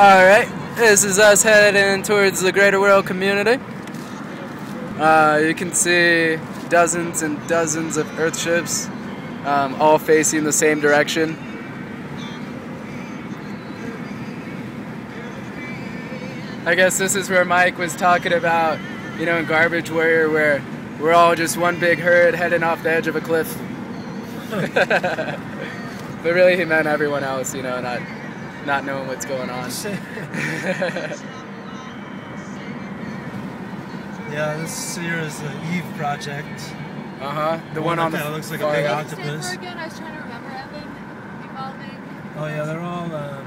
Alright, this is us heading towards the greater world community. Uh, you can see dozens and dozens of Earthships, um, all facing the same direction. I guess this is where Mike was talking about, you know, in Garbage Warrior, where we're all just one big herd heading off the edge of a cliff. but really, he meant everyone else, you know, not not knowing what's going on. yeah, this here is the Eve project. Uh huh. The one, on the kind of looks like a big octopus. Again, I was trying to remember Evan. Evolving. Oh yeah, they're all uh,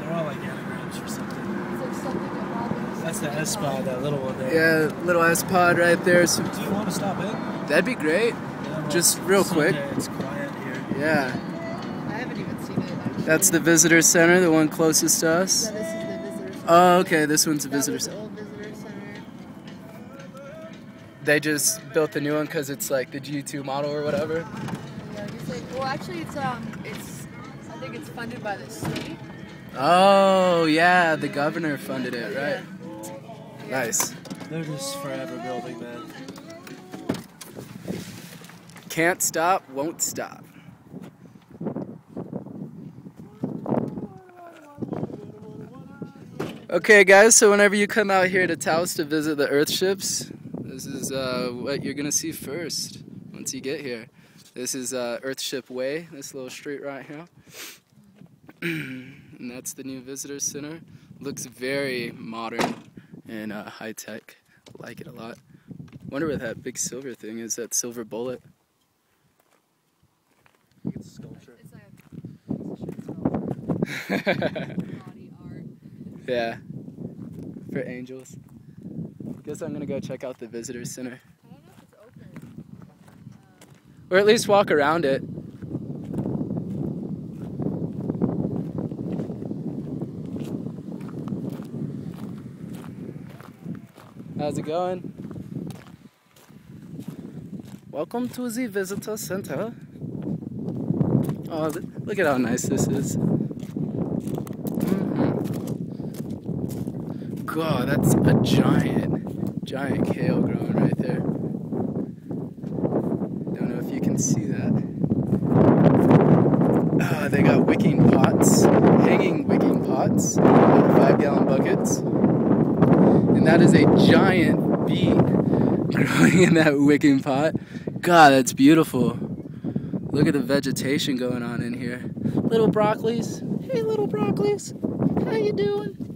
they're all like anagrams or something. Like something. That's the S pod, that little one there. Yeah, little S pod right there. So Do you want to stop in? that'd be great. Yeah, well, Just real it's quick. It's quiet here. Yeah. That's the visitor center, the one closest to us. Yeah, this is the visitor center. Oh, okay. This one's a visitor center. old visitor center. They just built the new one because it's like the G2 model or whatever. Yeah, like, well, actually, it's um, it's I think it's funded by the city. Oh, yeah. The governor funded it, right? Nice. They're just forever building, man. Can't stop, won't stop. Okay, guys, so whenever you come out here to Taos to visit the Earthships, this is uh, what you're going to see first once you get here. This is uh, Earthship Way, this little street right here. and that's the new visitor center. Looks very modern and uh, high tech. Like it a lot. Wonder what that big silver thing is, that silver bullet. It's sculpture. It's like a body art. Yeah. For angels. Guess I'm gonna go check out the visitor center. Or at least walk around it. How's it going? Welcome to the visitor center. Oh, look at how nice this is. God, that's a giant, giant kale growing right there. Don't know if you can see that. Ah, they got wicking pots, hanging wicking pots, five gallon buckets. And that is a giant beet growing in that wicking pot. God, that's beautiful. Look at the vegetation going on in here. Little broccolis. Hey, little broccolis. How you doing?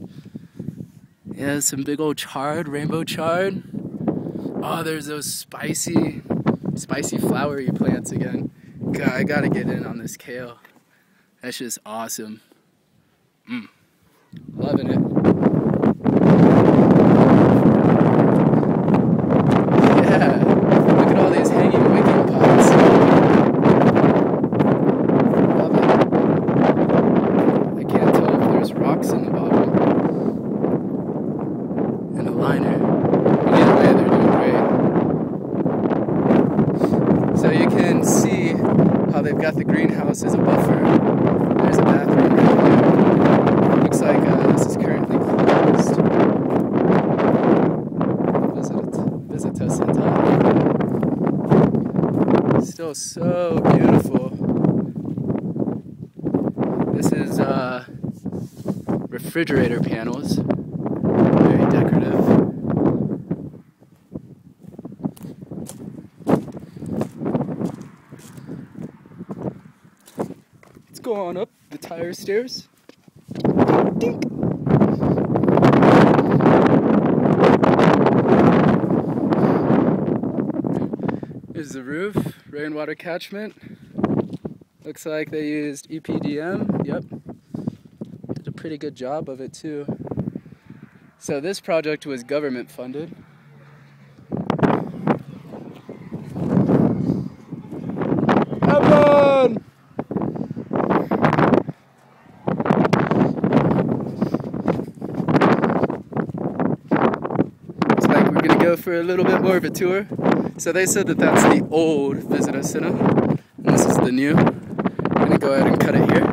Yeah, some big old chard, rainbow chard. Oh, there's those spicy, spicy flowery plants again. God, I gotta get in on this kale. That's just awesome. Mm. Loving it. Yeah. Look at all these hanging wicking pots. Love it. I can't tell if there's rocks in the bottom. And a liner. Either way, they're doing great. So you can see how they've got the greenhouse as a buffer. There's a bathroom right. Looks like uh, this is currently closed. Visit, visit us in time. Still so beautiful. This is uh, refrigerator panels. Go on up the tire stairs. Dink. Here's the roof, rainwater catchment. Looks like they used EPDM. Yep. Did a pretty good job of it too. So this project was government funded. Evan! Looks like we're gonna go for a little bit more of a tour. So they said that that's the old visitor center, and this is the new. I'm gonna go ahead and cut it here.